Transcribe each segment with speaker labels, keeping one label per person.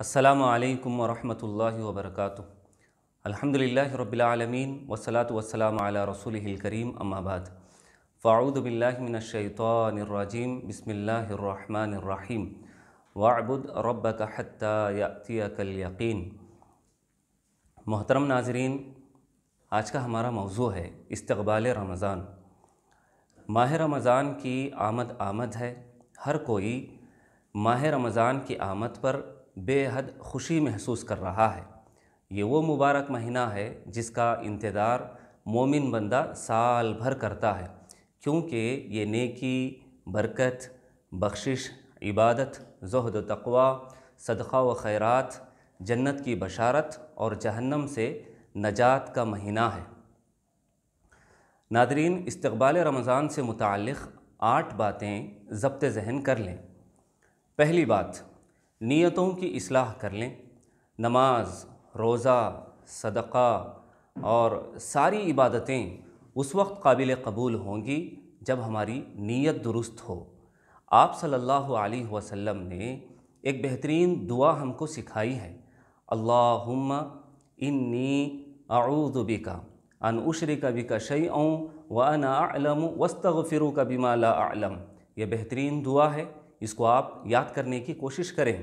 Speaker 1: असलकम वरहमल वबरक अलहमदिल्ला रबालमीन वसलात वसलाम रसूल करीम अम्माबाद फ़ाउदबिल्लिमिनशैतरजीम बसमीम वाबुद रब्बक हत्ता यातियकल यकीन मोहतरम नाजरीन आज का हमारा मौजू है इस्तबाल रमज़ान माह रमज़ान की आमद आमद है हर कोई माह रमज़ान की आमद पर बेहद खुशी महसूस कर रहा है। ये वो मुबारक महीना है जिसका इंतज़ार मोमिन बंदा साल भर करता है, क्योंकि ये नेकी, बरकत, बख्शिश, इबादत, जहद तकवा, सदक़ा व खैरात, जन्नत की बशारत और जहन्नम से नजात का महीना है। नादरीन इस्तबाल रमज़ान से मुतक़ आठ बातें ज़ब्त ज़हन कर लें। पहली बात नीयतों की असलाह कर लें। नमाज़, रोज़ा, सदक़ा और सारी इबादतें उस वक्त काबिल कबूल होंगी जब हमारी नीयत दुरुस्त हो। आप सल्लल्लाहु अलैहि वसल्लम ने एक बेहतरीन दुआ हमको सिखाई है। अल्लाहुम्मा इन्नी आऊज़ुबिका अन उशरिका बिका शैअं व अना अअलम वस्तगफिरुका बिमा ला अअलम ये बेहतरीन दुआ है। इसको आप याद करने की कोशिश करें।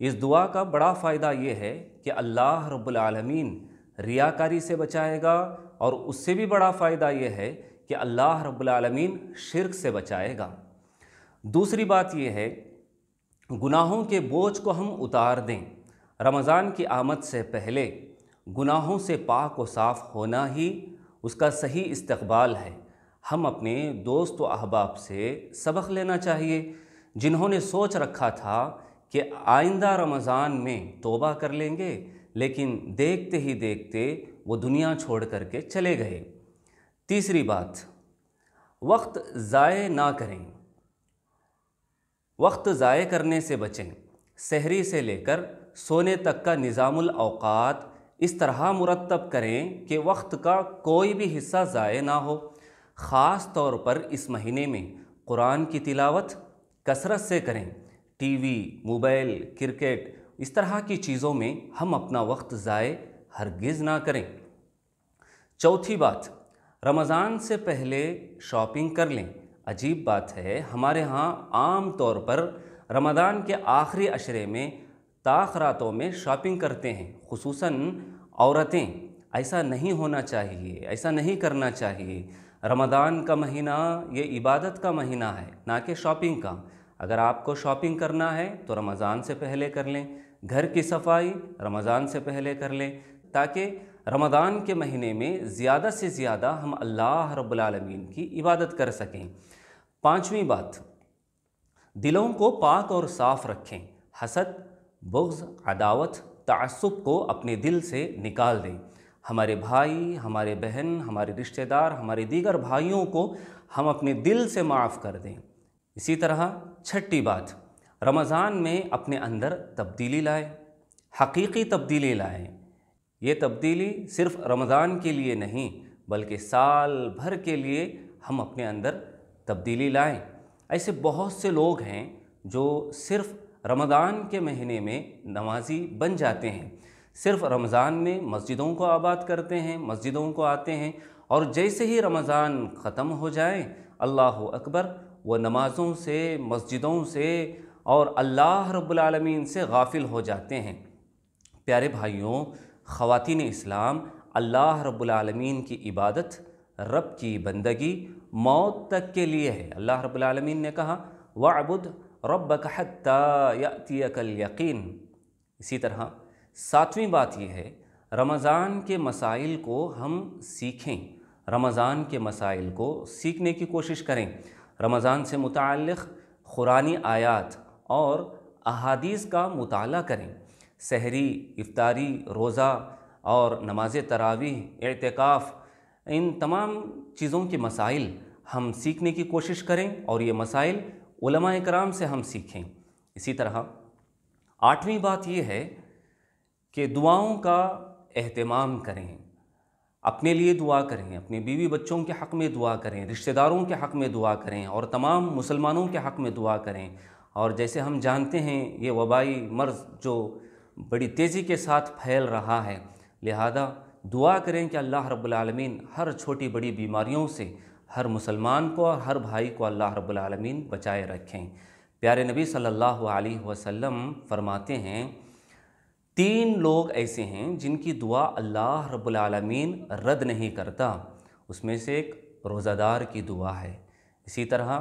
Speaker 1: इस दुआ का बड़ा फ़ायदा ये है कि अल्लाह रब्बुल आलमीन रियाकारी से बचाएगा और उससे भी बड़ा फ़ायदा ये है कि अल्लाह रब्बुल आलमीन शिरक से बचाएगा। दूसरी बात यह है, गुनाहों के बोझ को हम उतार दें। रमज़ान की आमद से पहले गुनाहों से पाक व साफ़ होना ही उसका सही इस्तकबाल है। हम अपने दोस्त व अहबाब से सबक लेना चाहिए। जिन्होंने सोच रखा था कि आइंदा रमज़ान में तोबा कर लेंगे, लेकिन देखते ही देखते वो दुनिया छोड़ करके चले गए। तीसरी बात, वक्त ज़ाय ना करें। वक्त ज़ाय करने से बचें। सहरी से लेकर सोने तक का निज़ामुल अवकात इस तरह मुरतब करें कि वक्त का कोई भी हिस्सा ज़ाय ना हो। ख़ास तौर पर इस महीने में कुरान की तिलावत कसरत से करें। टीवी, मोबाइल, क्रिकेट, इस तरह की चीज़ों में हम अपना वक्त ज़ाय हरगिज़ ना करें। चौथी बात, रमज़ान से पहले शॉपिंग कर लें। अजीब बात है, हमारे यहाँ आम तौर पर रमज़ान के आखिरी अशरे में ताखरातों में शॉपिंग करते हैं खसूस औरतें। ऐसा नहीं होना चाहिए, ऐसा नहीं करना चाहिए। रमज़ान का महीना, ये इबादत का महीना है, ना कि शॉपिंग का। अगर आपको शॉपिंग करना है तो रमज़ान से पहले कर लें। घर की सफ़ाई रमज़ान से पहले कर लें, ताकि रमदान के महीने में ज़्यादा से ज़्यादा हम अल्लाह रब्बुल की इबादत कर सकें। पांचवी बात, दिलों को पाक और साफ़ रखें। हसद, बुग्ज़, अदावत तसब को अपने दिल से निकाल दें। हमारे भाई, हमारे बहन, हमारे रिश्तेदार, हमारे दीगर भाइयों को हम अपने दिल से माफ़ कर दें। इसी तरह छठी बात, रमज़ान में अपने अंदर तब्दीली लाए, हकीकी तब्दीली लाएँ। ये तब्दीली सिर्फ़ रमज़ान के लिए नहीं, बल्कि साल भर के लिए हम अपने अंदर तब्दीली लाएँ। ऐसे बहुत से लोग हैं जो सिर्फ़ रमज़ान के महीने में नमाजी बन जाते हैं। सिर्फ़ रमज़ान में मस्जिदों को आबाद करते हैं, मस्जिदों को आते हैं और जैसे ही रमज़ान ख़त्म हो जाए, अल्लाह अकबर, व नमाज़ों से, मस्जिदों से और अल्लाह रब्बुल से गाफिल हो जाते हैं। प्यारे भाइयों, ख़वातीन इस्लाम, अल्लाह रब्बुल की इबादत रब की बंदगी मौत तक के लिए है। अल्लाह रब्बुल ने कहा, वाबुद रब कहत्ताकल यकीन। इसी तरह सातवीं बात यह है, रमज़ान के मसाइल को हम सीखें। रमज़ान के मसाइल को सीखने की कोशिश करें। रमज़ान से मुतक़ क़ुरानी आयात और अहादीस का मुताला करें। सहरी, इफ्तारी, रोज़ा और नमाज़ तरावी एहतिकाफ़ इन तमाम चीज़ों के मसाइल हम सीखने की कोशिश करें और ये मसाइल उलमा कराम से हम सीखें। इसी तरह आठवीं बात यह है कि दुआओं का अहतमाम करें, अपने लिए दुआ करें, अपने बीवी बच्चों के हक़ में दुआ करें, रिश्तेदारों के हक़ में दुआ करें और तमाम मुसलमानों के हक़ में दुआ करें। और जैसे हम जानते हैं, ये वबाई मर्ज़ जो बड़ी तेज़ी के साथ फैल रहा है, लिहाजा दुआ करें कि अल्लाह रब्बुल आलमीन हर छोटी बड़ी बीमारियों से हर मुसलमान को और हर भाई को अल्लाह रब्बुल आलमीन बचाए रखें। प्यारे नबी सल्लल्लाहु अलैहि वसल्लम फरमाते हैं तीन लोग ऐसे हैं जिनकी दुआ अल्लाह रब्बुल आलमीन रद्द नहीं करता। उसमें से एक रोज़ादार की दुआ है, इसी तरह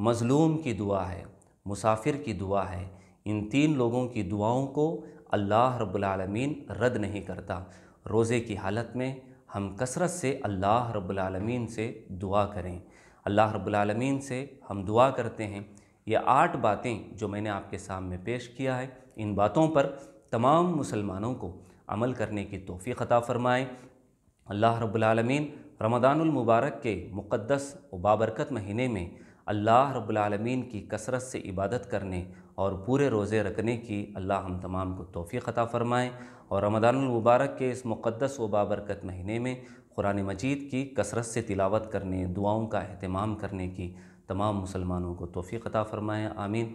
Speaker 1: मज़लूम की दुआ है, मुसाफिर की दुआ है। इन तीन लोगों की दुआओं को अल्लाह रब्बुल आलमीन रद्द नहीं करता। रोज़े की हालत में हम कसरत से अल्लाह रब्बुल आलमीन से दुआ करें। अल्लाह रब्बुल आलमीन से हम दुआ करते हैं। ये आठ बातें जो मैंने आपके सामने पेश किया है, इन बातों पर तमाम मुसलमानों को अमल करने की तोफ़ी अता फ़रमाएँ। अल्लाह रब्बुल आलमीन रमदानुल मुबारक के मुक़दस व बाबरकत महीने में अल्लाह रब्बुल आलमीन की कसरत से इबादत करने और पूरे रोज़े रखने की अल्लाह हम तमाम को तोफ़ी अता फ़रमाएँ। और रमदानमबारक के इस मुक़दस व बाबरकत महीने में कुरान मजीद की कसरत से तिलावत करने, दुआओं का अहतमाम करने की तमाम मुसलमानों को तोफ़ी अता फ़रमाएँ। आमीन।